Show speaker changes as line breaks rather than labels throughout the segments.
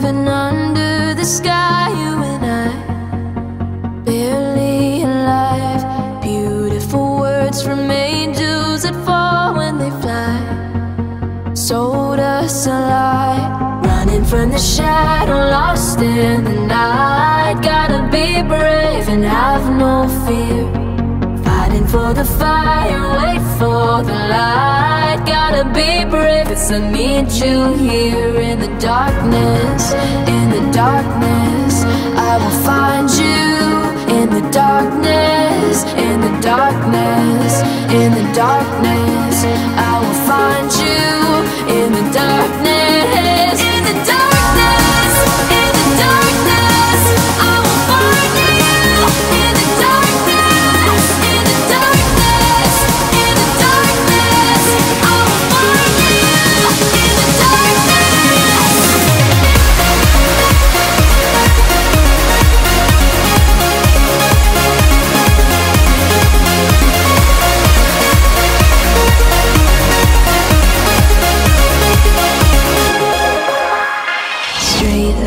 heaven under the sky, you and I. Barely alive. Beautiful words from angels that fall when they fly. Sold us a lie. Running from the shadow, lost in the night. For the fire, wait for the light. Gotta be brave, cause I need you here in the darkness. In the darkness, I will find you. In the darkness, in the darkness, in the darkness, I will find you. In the darkness,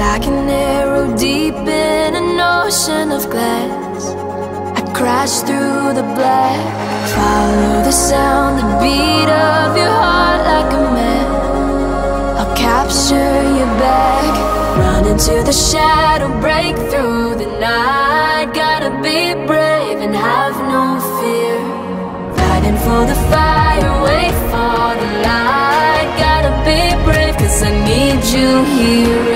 like an arrow deep in an ocean of glass. I crash through the black. Follow the sound, the beat of your heart like a man. I'll capture you back. Run into the shadow, break through the night. Gotta be brave and have no fear. Fighting for the fire, wait for the light. Gotta be brave, cause I need you here